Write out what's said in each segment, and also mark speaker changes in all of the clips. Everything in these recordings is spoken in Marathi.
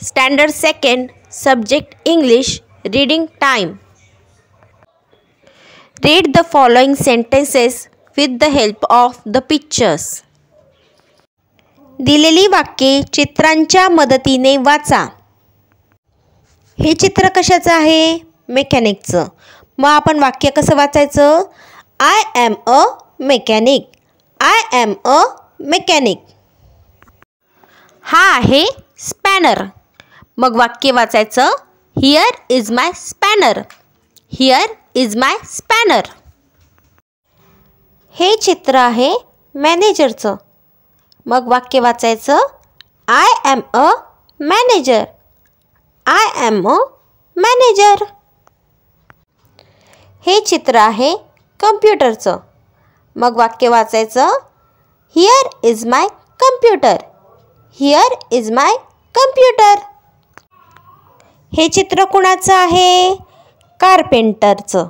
Speaker 1: Standard second subject English reading time. Read the following sentences with the help of the pictures दिलेली वाक्ये चित्रांच्या मदतीने वाचा. हे चित्र कशाचं आहे? मेकॅनिकचं मग आपण वाक्य कसं वाचायचं? I am a mechanic I am a mechanic हा आहे स्पॅनर मग वाक्य वाचायचं here is my spanner here is my spanner हे चित्र आहे मॅनेजरचं. मग वाक्य वाचायचं I am a manager I am a manager हे चित्र आहे कम्प्युटरचं. मग वाक्य वाचायचं here is my computer here is my computer हे चित्र कुणाचं आहे? कारपेंटरचं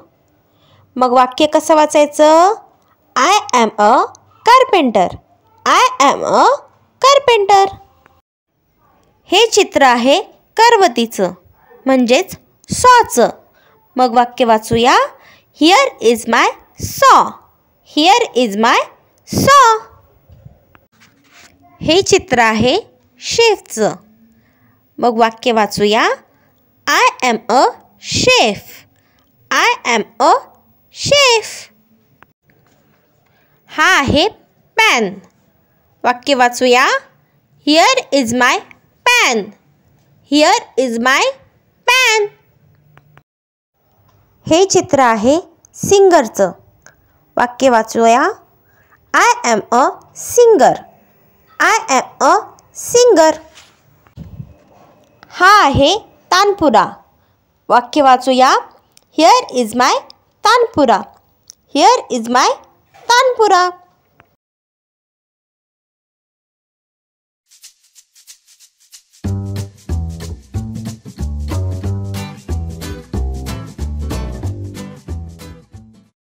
Speaker 1: मग वाक्य कसं वाचायचं? I am a carpenter I am a carpenter हे चित्र आहे करवतीचं म्हणजेच सॉचं. मग वाक्य वाचूया. Here is my saw here is my saw हे चित्र आहे शेफचं. मग वाक्य वाचूया. I am a chef I am a chef हा आहे पॅन वाक्य वाचूया. Here is my pan here is my pan हे चित्र आहे सिंगरचं. वाक्य वाचूया. I am a singer I am a singer हा आहे तानपुरा. वाक्य वाचूया. Here is my tanpura. Here is my tanpura.